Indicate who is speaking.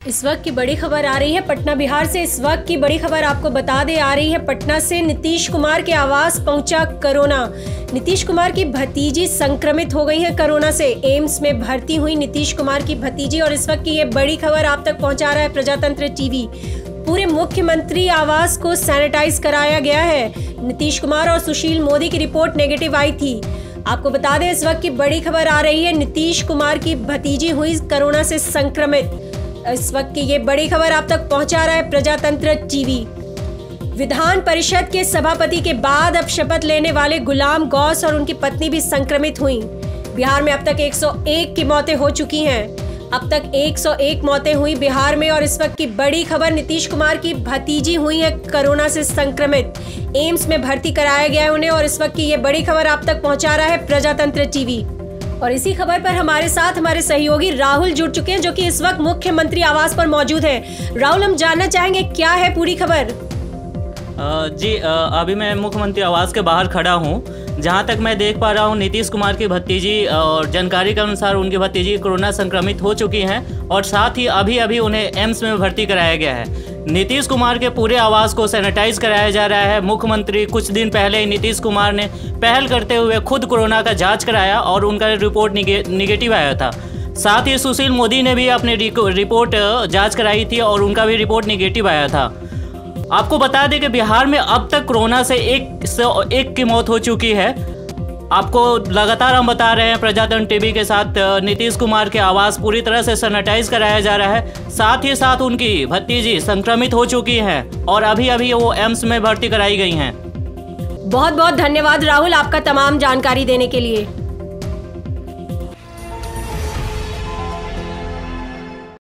Speaker 1: इस वक्त की बड़ी खबर आ रही है पटना बिहार से। इस वक्त की बड़ी खबर आपको बता दे आ रही है पटना से नीतीश कुमार के आवास पहुँचा कोरोना। नीतीश कुमार की भतीजी संक्रमित हो गई है कोरोना से। एम्स में भर्ती हुई नीतीश कुमार की भतीजी और इस वक्त की ये बड़ी खबर आप तक पहुँचा रहा है प्रजातंत्र टीवी। पूरे मुख्यमंत्री आवास को सैनिटाइज कराया गया है। नीतीश कुमार और सुशील मोदी की रिपोर्ट नेगेटिव आई थी। आपको बता दें, इस वक्त की बड़ी खबर आ रही है नीतीश कुमार की भतीजी हुई कोरोना से संक्रमित। इस वक्त की ये बड़ी खबर आप तक पहुँचा रहा है प्रजातंत्र टीवी। विधान परिषद के सभापति के बाद अब शपथ लेने वाले गुलाम गौस और उनकी पत्नी भी संक्रमित हुई। बिहार में अब तक 101 की मौतें हो चुकी हैं। अब तक 101 मौतें हुई बिहार में और इस वक्त की बड़ी खबर नीतीश कुमार की भतीजी हुई है कोरोना से संक्रमित। एम्स में भर्ती कराया गया है उन्हें और इस वक्त की ये बड़ी खबर आप तक पहुँचा रहा है प्रजातंत्र टीवी। और इसी खबर पर हमारे साथ हमारे सहयोगी राहुल जुड़ चुके हैं, जो कि इस वक्त मुख्यमंत्री आवास पर मौजूद हैं। राहुल, हम जानना चाहेंगे, क्या है पूरी खबर?
Speaker 2: जी अभी मैं मुख्यमंत्री आवास के बाहर खड़ा हूँ। जहाँ तक मैं देख पा रहा हूँ, नीतीश कुमार की भतीजी और जानकारी के अनुसार उनकी भतीजी कोरोना संक्रमित हो चुकी हैं और साथ ही अभी अभी उन्हें एम्स में भर्ती कराया गया है। नीतीश कुमार के पूरे आवास को सैनिटाइज कराया जा रहा है। मुख्यमंत्री कुछ दिन पहले ही नीतीश कुमार ने पहल करते हुए खुद कोरोना का जाँच कराया और उनका रिपोर्ट निगेटिव आया था। साथ ही सुशील मोदी ने भी अपनी रिपोर्ट जाँच कराई थी और उनका भी रिपोर्ट निगेटिव आया था। आपको बता दें कि बिहार में अब तक कोरोना से एक से एक की मौत हो चुकी है। आपको लगातार हम बता रहे हैं, प्रजातंत्र टीवी के साथ नीतीश कुमार के आवास पूरी तरह से सैनिटाइज कराया जा रहा है। साथ ही साथ उनकी भतीजी संक्रमित हो चुकी हैं और अभी अभी वो एम्स में भर्ती कराई गई हैं।
Speaker 1: बहुत बहुत धन्यवाद राहुल आपका तमाम जानकारी देने के लिए।